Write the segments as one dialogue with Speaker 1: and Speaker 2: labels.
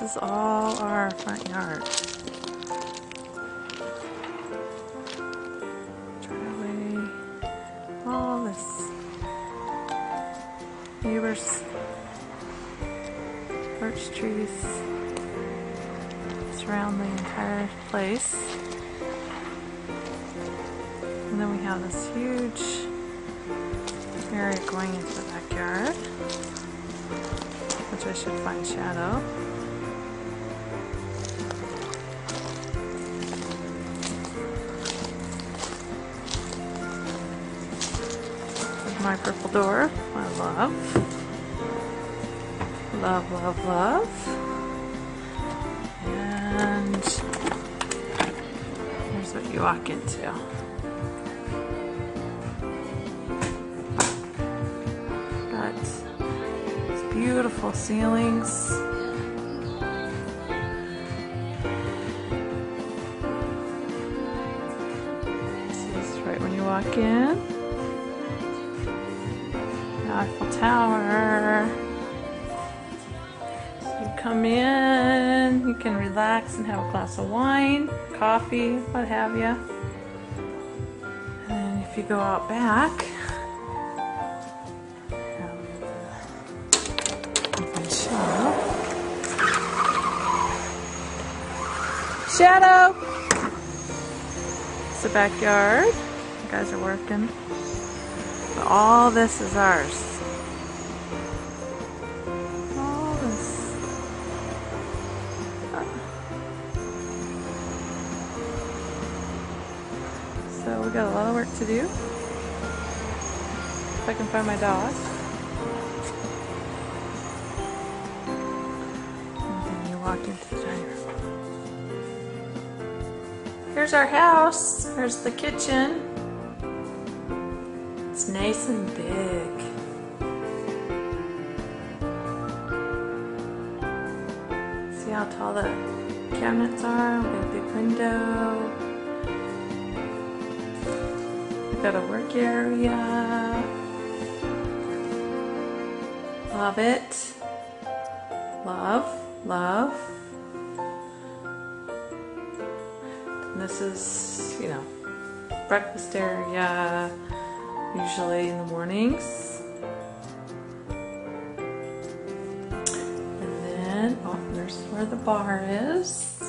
Speaker 1: this is all our front yard. Driveway, all this. Neighbors, birch trees surround the entire place. And then we have this huge area going into the backyard, which I should find shadow. My purple door, I love. Love, love, love. And here's what you walk into. Got beautiful ceilings. Right when you walk in. Eiffel Tower. You come in, you can relax and have a glass of wine, coffee, what have you. And if you go out back, Shadow! It's the backyard. You guys are working. All this is ours. All this. So we got a lot of work to do. If I can find my dog. And then you walk into the dining room. Here's our house. Here's the kitchen. It's nice and big. See how tall the cabinets are? We got a big window. We got a work area. Love it. Love, love. And this is, you know, breakfast area, usually in the mornings. And then, oh, there's where the bar is. See,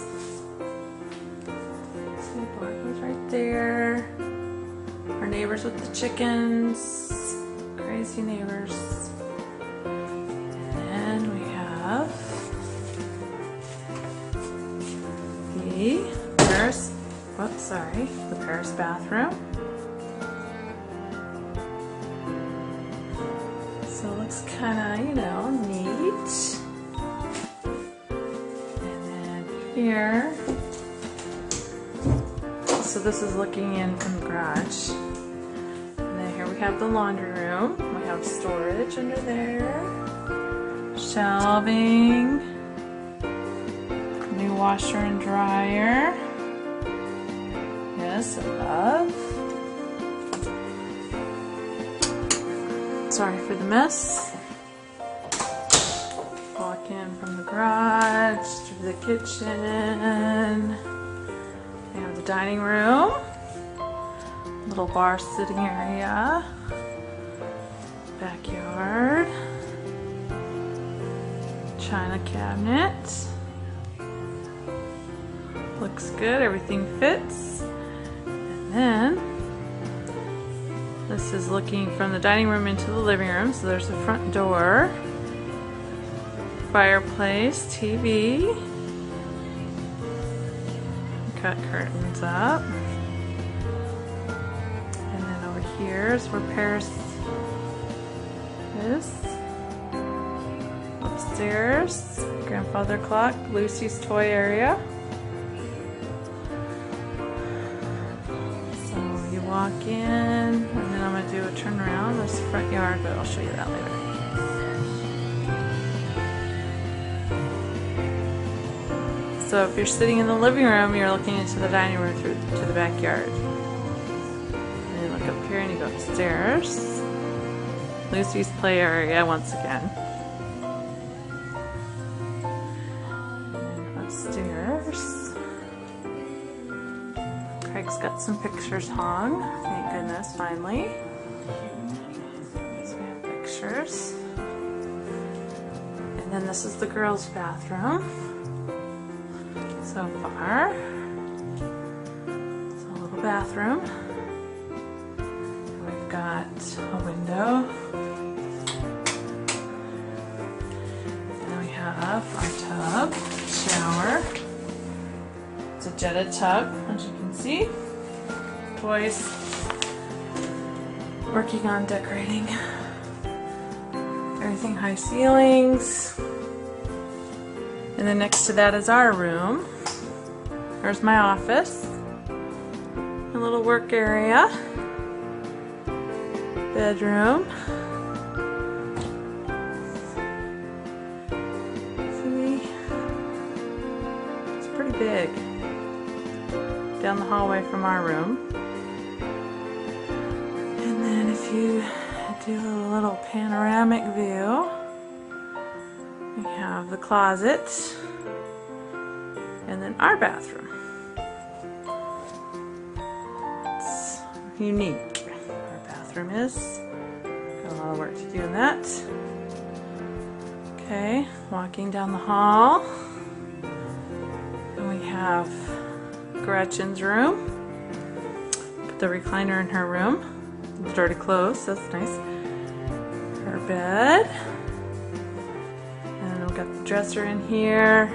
Speaker 1: the bar goes right there. Our neighbors with the chickens, crazy neighbors. And we have the Paris, oh sorry, the Paris bathroom. Here, so this is looking in from the garage. And then here we have the laundry room. We have storage under there. Shelving. New washer and dryer. Yes, above. Sorry for the mess. In from the garage to the kitchen. We have the dining room. Little bar sitting area. Backyard. China cabinet. Looks good, everything fits. And then this is looking from the dining room into the living room. So there's the front door, fireplace, TV, cut curtains up. And then over here is where Paris is. Upstairs, grandfather clock, Lucy's toy area. So you walk in, and then I'm gonna do a turnaround. There's the front yard, but I'll show you that later. So if you're sitting in the living room, you're looking into the dining room through to the backyard. And you look up here and you go upstairs. Lucy's play area once again. And upstairs. Craig's got some pictures hung. Thank goodness, finally. So we have pictures. And then this is the girls' bathroom so far. It's a little bathroom. We've got a window. And we have our tub, shower. It's a jetted tub, as you can see. Toys. Working on decorating everything high ceilings. And then next to that is our room. There's my office. A little work area. Bedroom. See? It's pretty big. Down the hallway from our room. And then if you do a little panoramic view, we have the closet and then our bathroom. Unique. Our bathroom is. Got a lot of work to do in that. Okay, walking down the hall. And we have Gretchen's room. Put the recliner in her room. It's already closed, that's nice. Her bed. And we've got the dresser in here.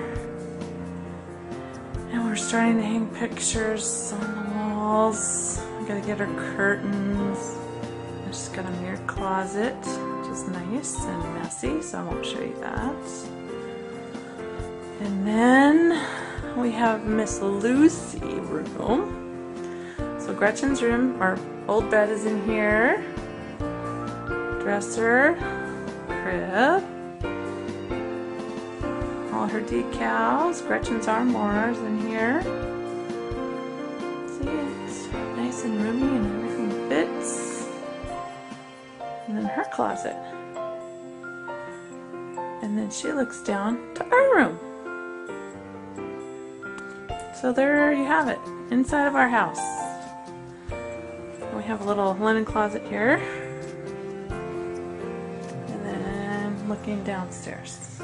Speaker 1: And we're starting to hang pictures on the walls. Gotta get her curtains. I just got a mirror closet, which is nice and messy, so I won't show you that. And then we have Miss Lucy room. So Gretchen's room, our old bed is in here. Dresser, crib, all her decals. Gretchen's armoires in here. And roomy and everything fits. And then her closet. And then she looks down to our room. So there you have it, inside of our house. We have a little linen closet here. And then looking downstairs.